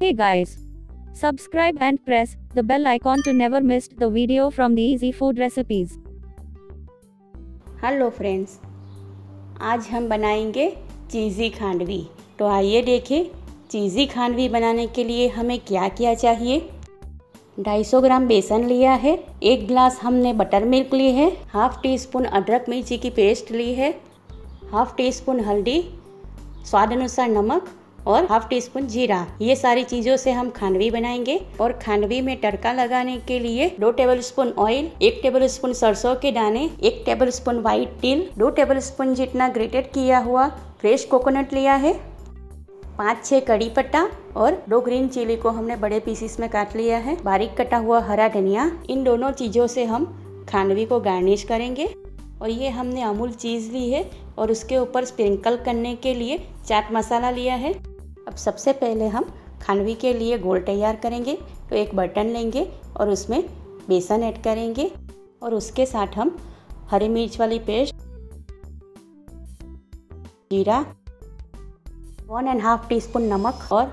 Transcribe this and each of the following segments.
Hey guys. Subscribe and press the bell icon to never miss the video from the easy food recipes. Hello friends आज हम बनाएँगे चीज़ी खांडवी तो आइए देखें चीज़ी खांडवी बनाने के लिए हमें क्या क्या चाहिए 250 ग्राम बेसन लिया है, एक ग्लास हमने बटर मिल्क ली है हाफ़ टी स्पून अदरक मिर्ची की पेस्ट ली है हाफ़ टी स्पून हल्दी, स्वाद अनुसार नमक और हाफ़ टी स्पून जीरा। ये सारी चीज़ों से हम खांडवी बनाएँगे और खांडवी में तड़का लगाने के लिए दो टेबल स्पून ऑयल एक टेबल स्पून सरसों के दाने, एक टेबल स्पून व्हाइट तिल दो टेबल स्पून जितना ग्रेटेड किया हुआ फ्रेश कोकोनट लिया है, पाँच छः कड़ी पत्ता और दो ग्रीन चिली को हमने बड़े पीसीस में काट लिया है। बारीक कटा हुआ हरा धनिया। इन दोनों चीज़ों से हम खांडवी को गार्निश करेंगे और ये हमने अमूल चीज़ ली है और उसके ऊपर स्प्रिंकल करने के लिए चाट मसाला लिया है। अब सबसे पहले हम खानवी के लिए गोल तैयार करेंगे तो एक बर्तन लेंगे और उसमें बेसन ऐड करेंगे और उसके साथ हम हरी मिर्च वाली पेस्ट, जीरा one and half teaspoon नमक और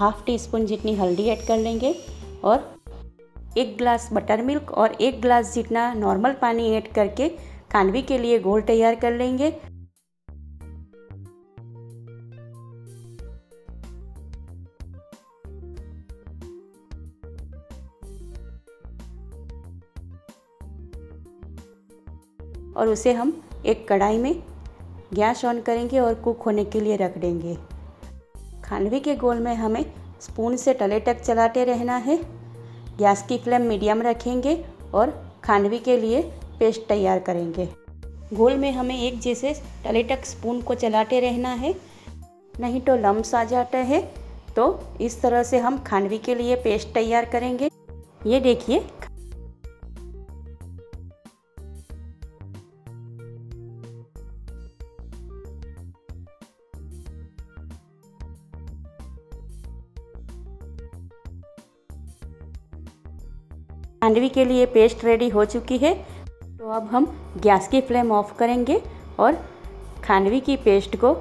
हाफ़ टी स्पून जितनी हल्दी ऐड कर लेंगे और एक ग्लास बटर मिल्क और एक ग्लास जितना नॉर्मल पानी ऐड करके खानवी के लिए घोल तैयार कर लेंगे। और उसे हम एक कढ़ाई में गैस ऑन करेंगे और कुक होने के लिए रख देंगे। खानवी के गोल में हमें स्पून से तले तक चलाते रहना है। गैस की फ्लेम मीडियम रखेंगे और खानवी के लिए पेस्ट तैयार करेंगे। घोल में हमें एक जैसे तले तक स्पून को चलाते रहना है। नहीं तो लम्स आ जाता है। तो इस तरह से हम खानवी के लिए पेस्ट तैयार करेंगे। ये देखिए। खांडवी के लिए पेस्ट रेडी हो चुकी है। अब हम गैस की फ्लेम ऑफ़ करेंगे और खांडवी की पेस्ट को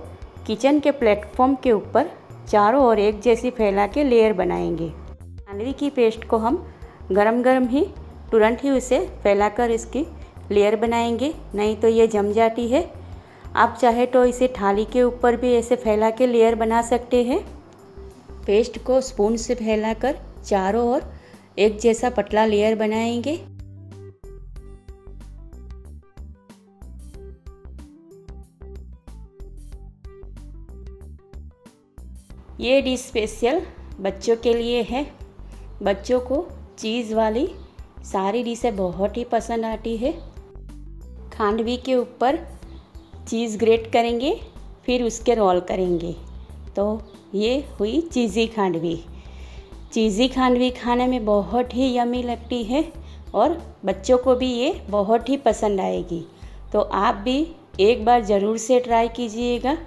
किचन के प्लेटफॉर्म के ऊपर चारों ओर एक जैसी फैला के लेयर बनाएँगे। खांडवी की पेस्ट को हम गरम गरम ही, तुरंत ही उसे फैलाकर इसकी लेयर बनाएँगे। नहीं तो ये जम जाती है। आप चाहे तो इसे थाली के ऊपर भी ऐसे फैला के लेयर बना सकते हैं। पेस्ट को स्पून से फैलाकर चारों ओर एक जैसा पतला लेयर बनाएँगे। ये डिश स्पेशल बच्चों के लिए है। बच्चों को चीज़ वाली सारी डिशें बहुत ही पसंद आती है। खांडवी के ऊपर चीज़ ग्रेट करेंगे, फिर उसके रोल करेंगे। तो ये हुई चीज़ी खांडवी। चीज़ी खांडवी खाने में बहुत ही यमी लगती है और बच्चों को भी ये बहुत ही पसंद आएगी। तो आप भी एक बार ज़रूर से ट्राई कीजिएगा।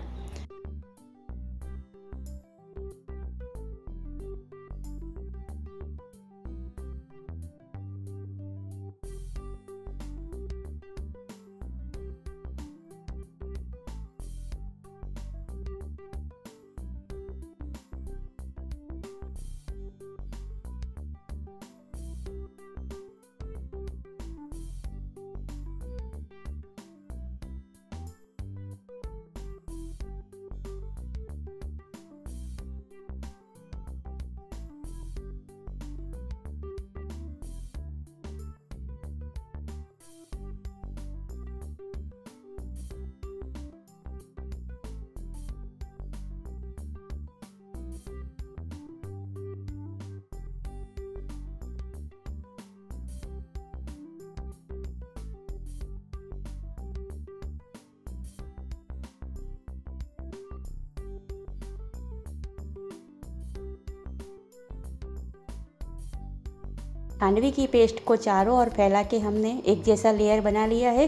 खांडवी की पेस्ट को चारों ओर फैला के हमने एक जैसा लेयर बना लिया है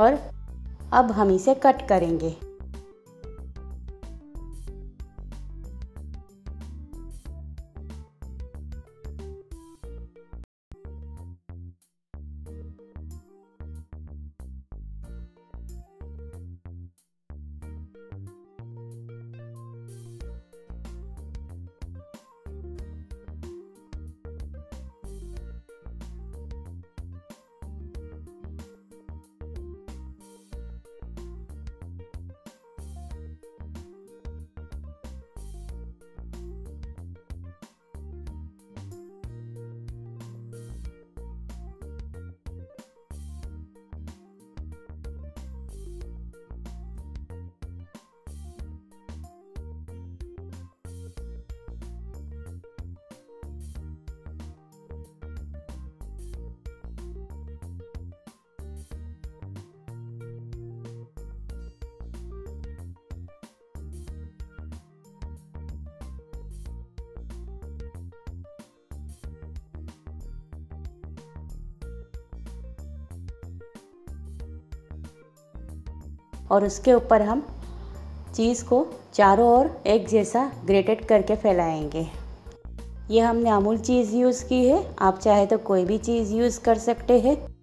और अब हम इसे कट करेंगे। और उसके ऊपर हम चीज़ को चारों ओर एक जैसा ग्रेटेड करके फैलाएँगे। ये हमने अमूल चीज़ यूज़ की है। आप चाहे तो कोई भी चीज़ यूज़ कर सकते हैं।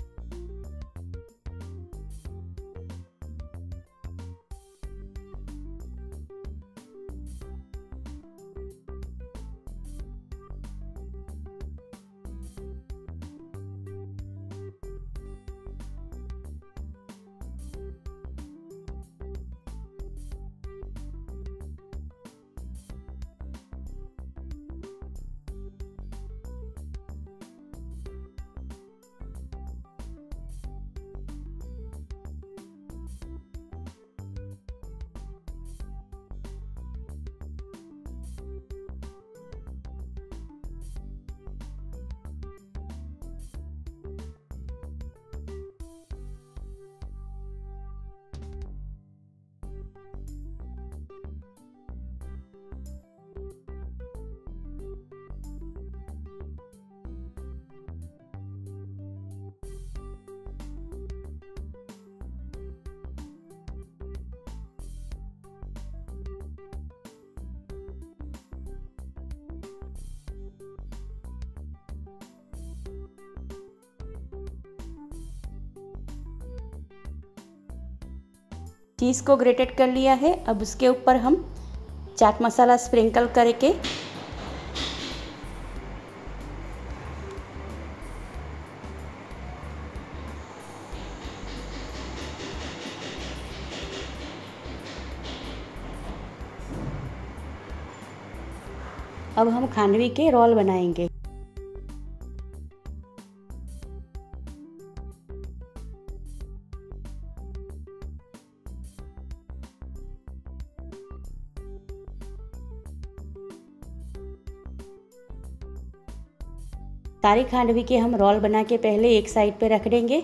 चीज़ को ग्रेटेड कर लिया है। अब उसके ऊपर हम चाट मसाला स्प्रिंकल करके अब हम खांडवी के रोल बनाएँगे। सारी खांडवी के हम रोल बना के पहले एक साइड पे रख देंगे,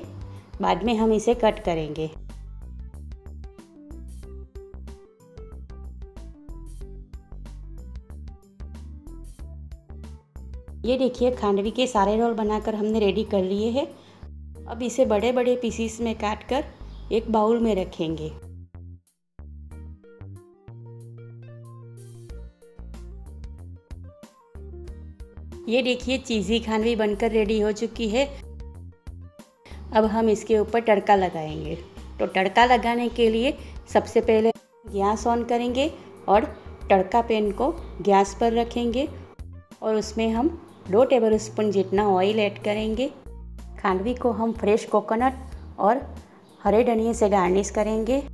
बाद में हम इसे कट करेंगे। ये देखिए खांडवी के सारे रोल बनाकर हमने रेडी कर लिए हैं। अब इसे बड़े बड़े पीसीस में काट कर एक बाउल में रखेंगे। ये देखिए, चीज़ी खानवी बनकर रेडी हो चुकी है। अब हम इसके ऊपर तड़का लगाएँगे। तो तड़का लगाने के लिए सबसे पहले गैस ऑन करेंगे और तड़का पैन को गैस पर रखेंगे और उसमें हम दो टेबल स्पून जितना ऑयल ऐड करेंगे। खांडवी को हम फ्रेश कोकोनट और हरे धनिए से गार्निश करेंगे।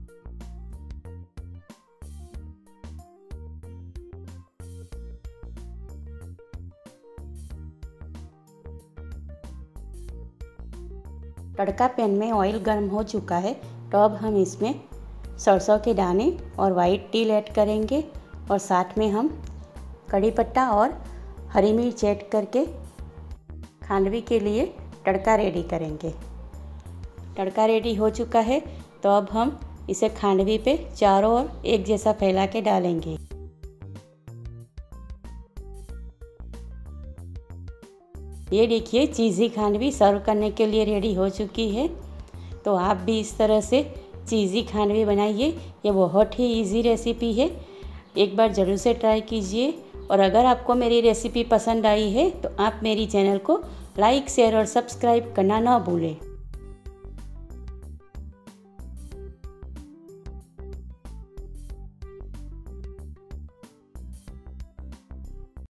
तड़का पैन में ऑयल गर्म हो चुका है। तो अब हम इसमें सरसों के दाने और वाइट टील ऐड करेंगे और साथ में हम कड़ी पत्ता और हरी मिर्च ऐड करके खांडवी के लिए तड़का रेडी करेंगे। तड़का रेडी हो चुका है। तो अब हम इसे खांडवी पे चारों ओर एक जैसा फैला के डालेंगे। ये देखिए, चीज़ी खान भी सर्व करने के लिए रेडी हो चुकी है। तो आप भी इस तरह से चीज़ी खान भी बनाइए। ये बहुत ही इजी रेसिपी है। एक बार ज़रूर से ट्राई कीजिए। और अगर आपको मेरी रेसिपी पसंद आई है तो आप मेरी चैनल को लाइक शेयर और सब्सक्राइब करना ना भूलें।